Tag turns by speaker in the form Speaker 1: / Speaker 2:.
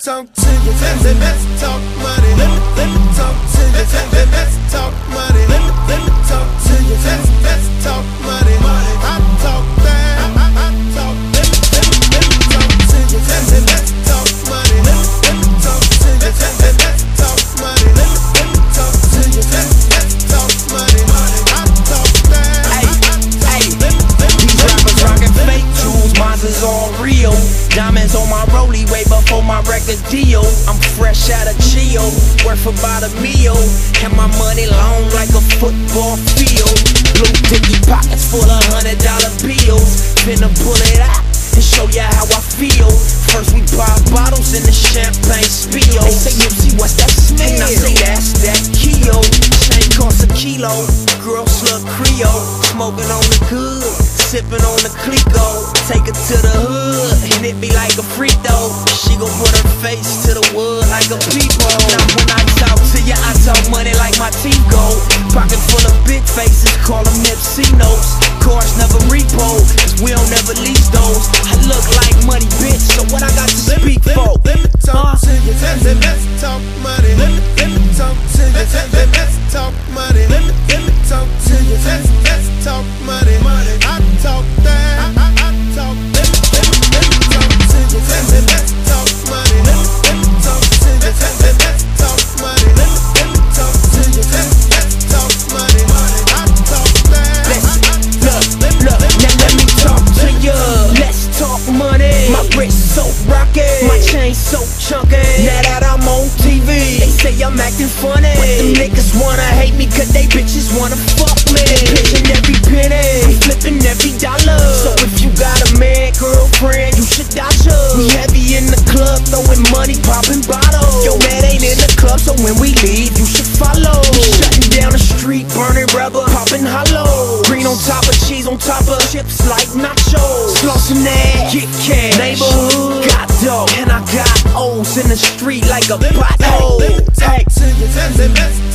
Speaker 1: talk to you. Let me, let's talk money. Let me, let me talk to you.
Speaker 2: My record deal. I'm fresh out of Chio, worth about a meal. And my money long like a football field. Blue Dickie pockets full of hundred dollar bills. Finna pull it out and show ya how I feel. First we pop bottles and the champagne spill. They say Nipsey, what's that smell? And I say that's that Keo. Chain costs a kilo. Girl slug Creole. Smoking on the good, sipping on the Clicquot. Take her to the hood and it be like a freak though. She gon' put face to the wood like a peephole. Now when I talk to ya, I talk money like my team go. Pocket full of big faces, call them Nipsey notes. Cars never repo, cause we don't never lease those. My wrist so rocky, my chain so chunky. Now that I'm on TV, they say I'm acting funny. But them niggas wanna hate me cause they bitches wanna fuck me. Pitching every penny, I'm flipping every dollar. So if you got a man, girlfriend, you should dodge her. We heavy in the club, throwing money, popping bottles. Yo, man ain't in the club, so when we leave, you should follow. We shutting down the street, burning rubber, popping hollow. On top of cheese on top of chips like nachos. Flossing that, get cash, neighborhood, got dough. And I got O's in the street like a pothole. Hey.
Speaker 1: to you.